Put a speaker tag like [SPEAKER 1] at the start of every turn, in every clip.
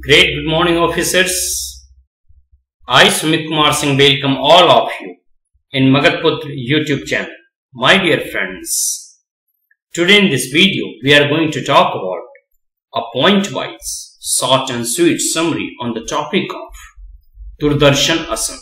[SPEAKER 1] Great good morning officers. I Sumit Kumar Singh welcome all of you in Magadh Putra YouTube channel. My dear friends, today in this video we are going to talk about a point-wise, short and sweet summary on the topic of Doordarshan Assam.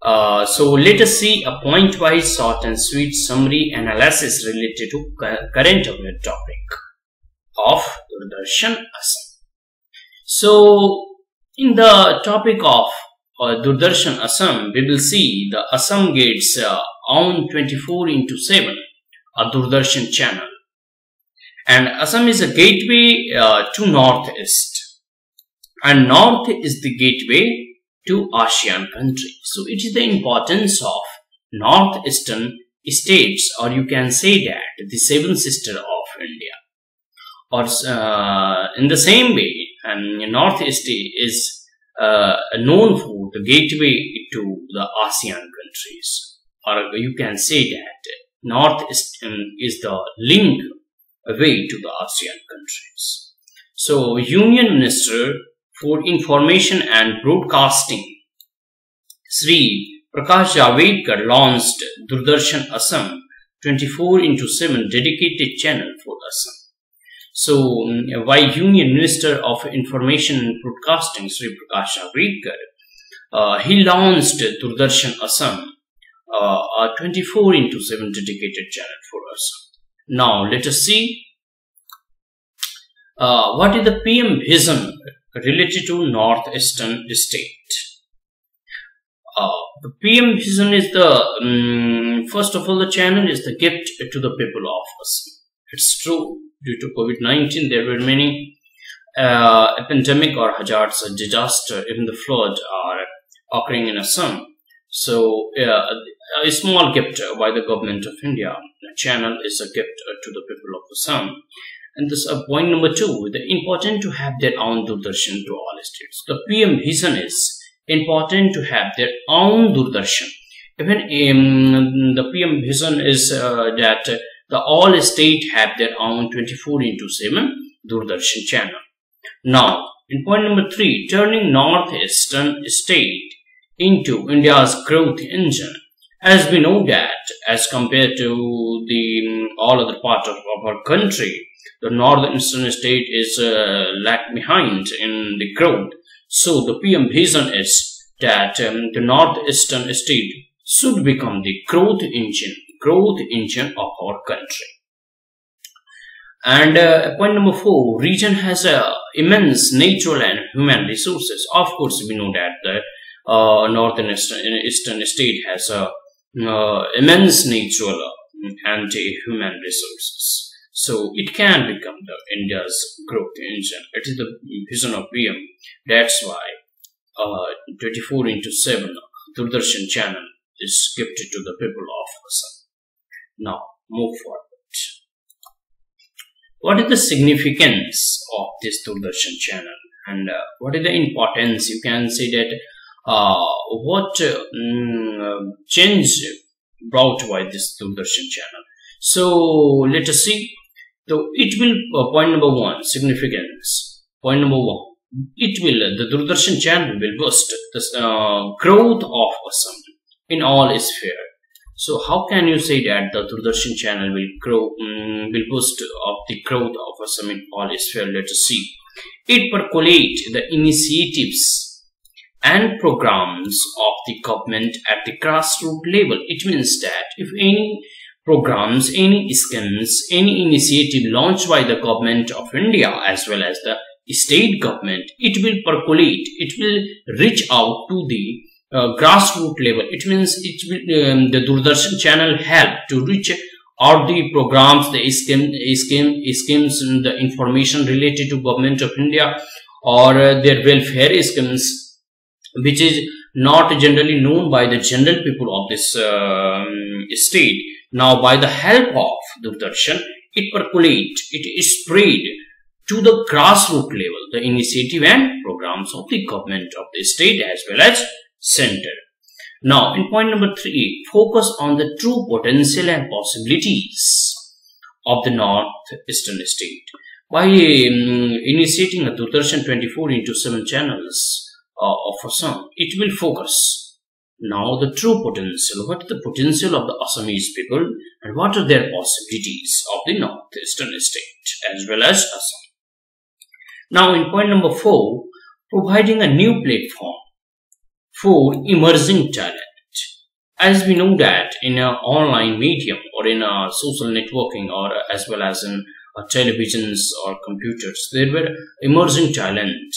[SPEAKER 1] Uh, so let us see a point-wise, short and sweet summary analysis related to current topic of Doordarshan Assam. So, in the topic of uh, Assam, we will see the Assam Gates uh, on 24 into 7, a Doordarshan channel. And Assam is a gateway uh, to Northeast. And North is the gateway to ASEAN country. So, it is the importance of Northeastern states or you can say that the seven sister of or uh, in the same way and northeast is uh, known for the gateway to the ASEAN countries or you can say that northeast is the link way to the ASEAN countries. So Union Minister for Information and Broadcasting Sri Prakash Javadekar launched Doordarshan Assam 24 into 7 dedicated channel for Assam. So, um, why Union Minister of Information and Broadcasting, Sri Prakash Javadekar, uh, he launched Doordarshan Assam, uh, a 24 into 7 dedicated channel for us. Now, let us see uh, what is the PM vision related to Northeastern state. Uh, the PM vision is the, um, first of all, the channel is the gift to the people of Assam. It's true due to COVID-19, there were many uh, epidemic or hazards, or disaster, even the flood are occurring in Assam. So uh, a small gift by the government of India channel is a gift to the people of Assam. And this uh, point number two, the important to have their own Doordarshan to all states. The PM vision is important to have their own Doordarshan. Even um, the PM vision is uh, that the all state have their own 24 into 7 Doordarshan channel. Now, in point number 3, turning northeastern state into India's growth engine. As we know that, as compared to the all other part of, our country, the northeastern state is uh, behind in the growth. So the PM vision is that um, the northeastern state should become the growth engine growth engine of our country. And uh, point number four, region has uh, immense natural and human resources. Of course, we know that the uh, northern eastern, eastern state has uh, uh, immense natural and human resources. So it can become the India's growth engine. It is the vision of PM. That's why uh, 24 into 7 Doordarshan channel is gifted to the people of Assam. Now, move forward. What is the significance of this Doordarshan channel and uh, what is the importance? You can say that uh, what uh, mm, change brought by this Doordarshan channel. So, let us see. So, it will, uh, point number one, significance. Point number one, it will, the Doordarshan channel will boost the uh, growth of Assam in all spheres so how can you say that the Doordarshan channel will grow, um, will boost of the growth of a summit polysphere? Let us see. It percolate the initiatives and programs of the government at the grassroots level. It means that if any programs, any schemes, any initiative launched by the government of India as well as the state government, it will percolate, it will reach out to the uh, grassroots level. It means it um, the Doordarshan channel help to reach out the programs, the scheme, scheme, schemes, the information related to government of India or uh, their welfare schemes, which is not generally known by the general people of this uh, state. Now, by the help of Doordarshan, it percolate, it spread to the grassroots level, the initiative and programs of the government of the state as well as center. Now, in point number three, focus on the true potential and possibilities of the northeastern state. by um, initiating a Doordarshan 24 into 7 channels uh, of Assam, it will focus now the true potential. What is the potential of the Assamese people and what are their possibilities of the northeastern state as well as Assam. Now in point number 4, providing a new platform for emerging talent. As we know that in an online medium or in a social networking or as well as in televisions or computers. There were emerging talent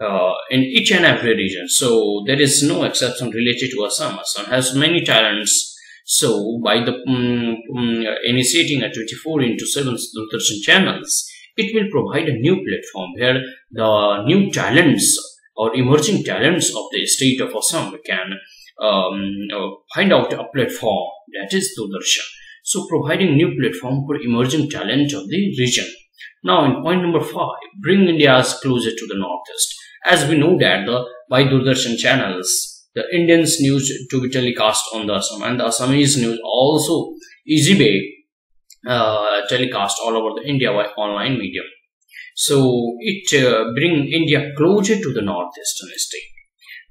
[SPEAKER 1] uh, in each and every region. So there is no exception related to Assam. Assam has many talents. So by the um, um, initiating a 24 into 7 Doordarshan channels, it will provide a new platform where the new talents or emerging talents of the state of Assam can um, uh, find out a platform that is Doordarshan so providing new platform for emerging talent of the region. Now in point number 5, bring India's closer to the northeast. As we know that the, by Doordarshan channels, the Indians news to be telecast on the Assam and the Assamese news also easy way uh, telecast all over the India by online medium. So it uh, bring India closer to the northeastern state.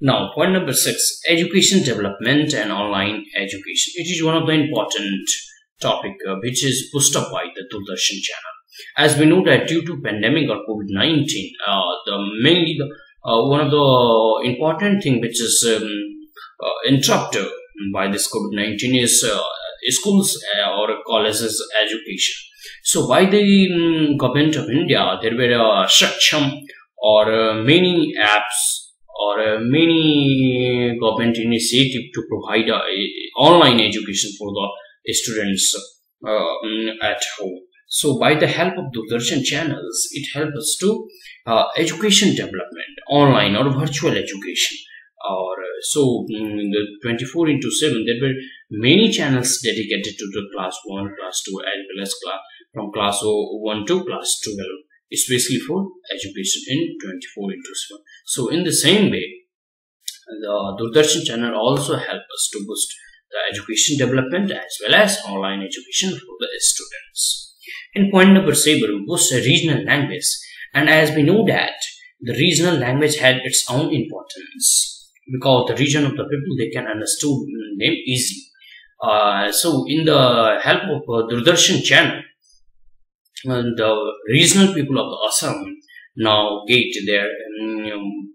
[SPEAKER 1] Now point number 6, education development and online education. It is one of the important topic uh, which is pushed up by the Doordarshan channel. As we know that due to pandemic or COVID-19, uh, the mainly the uh, one of the important thing which is um, uh, interrupted by this COVID-19 is uh, schools uh, or colleges education. So by the um, government of India, there were a Saksham or many apps or many government initiative to provide online education for the students uh, at home. So by the help of Doordarshan channels, it helps us to uh, education development, online or virtual education. Or uh, so the 24 into 7, there were many channels dedicated to the class 1, class 2, as well as class from class 1 to class 12, especially for education in 24 into 7. So in the same way, the Doordarshan channel also help us to boost the education development as well as online education for the students. In point number 7, boost a regional language and as we know that the regional language had its own importance because the region of the people they can understand them easily. Uh, so in the help of uh, channel, uh, the regional people of Assam now get their um,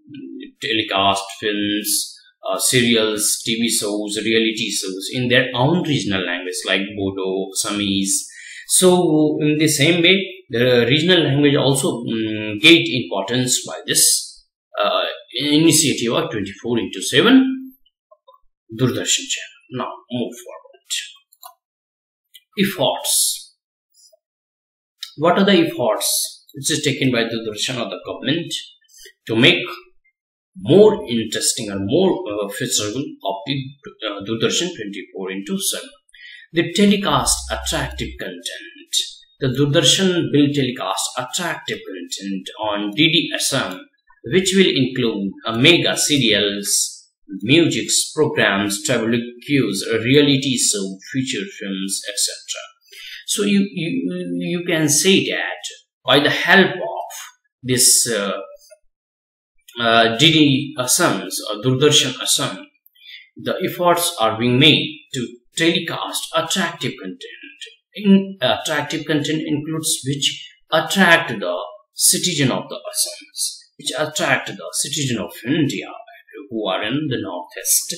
[SPEAKER 1] telecast films, uh, serials, TV shows, reality shows in their own regional language like Bodo, Samis. So in the same way, the regional language also um, gained importance by this initiative of 24 into 7 Doordarshan channel. Now move forward. Efforts. What are the efforts which is taken by the Doordarshan of the government to make more interesting and more uh, featurable of the uh, Doordarshan 24 into 7. The telecast attractive content. The Doordarshan will telecast attractive content on DD Assam, which will include mega serials, musics, programs, travel cues, reality show, feature films, etc. So you, you, you can say that by the help of this uh, uh, DD Assams or Doordarshan Assam, the efforts are being made to telecast attractive content. In, attractive content includes which attract the citizen of the Assams, which attract the citizen of India who are in the northeast.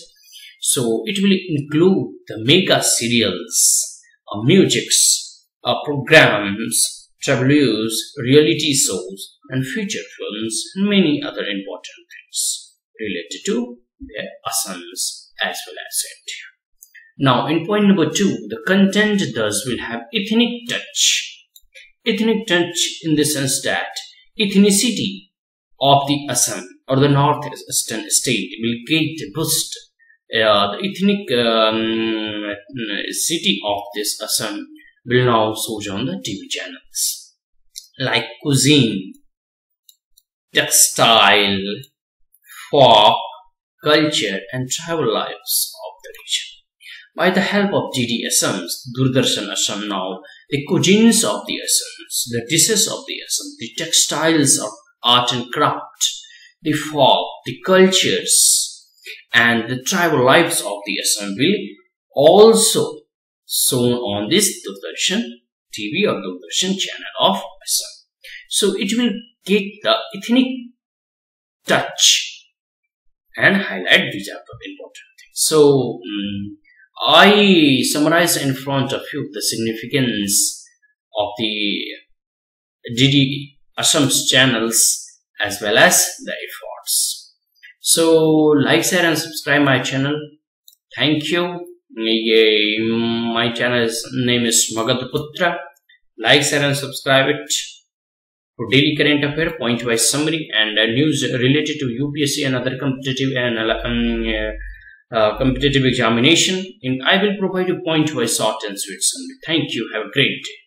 [SPEAKER 1] So it will include the mega serials, uh, musics, uh, programs, travelers, reality shows, and feature films, and many other important things related to the Assams as well as India. Now, in point number two, the content thus will have ethnic touch. Ethnic touch in the sense that ethnicity of the Assam or the northeastern state will get boost. Uh, the ethnic um, city of this Assam will now show on the TV channels like cuisine, textile, folk, culture and travel lives of the region. By the help of DD Assams, Doordarshan Assam now, the cuisines of the Assams, the dishes of the Assam, the textiles of art and craft, the folk, the cultures, and the tribal lives of the Assam will also shown on this Doordarshan TV or Doordarshan channel of Assam. So it will get the ethnic touch and highlight these the important things. So um, I summarize in front of you the significance of the DD Assam's channels as well as the efforts. So like, share and subscribe my channel. Thank you. My channel's name is Magadh Putra. Like, share and subscribe it for daily current affair, point-wise summary and uh, news related to UPSC and other competitive and um, uh, uh, competitive examination. And I will provide you point-wise short and sweet summary. Thank you. Have a great day.